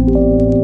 you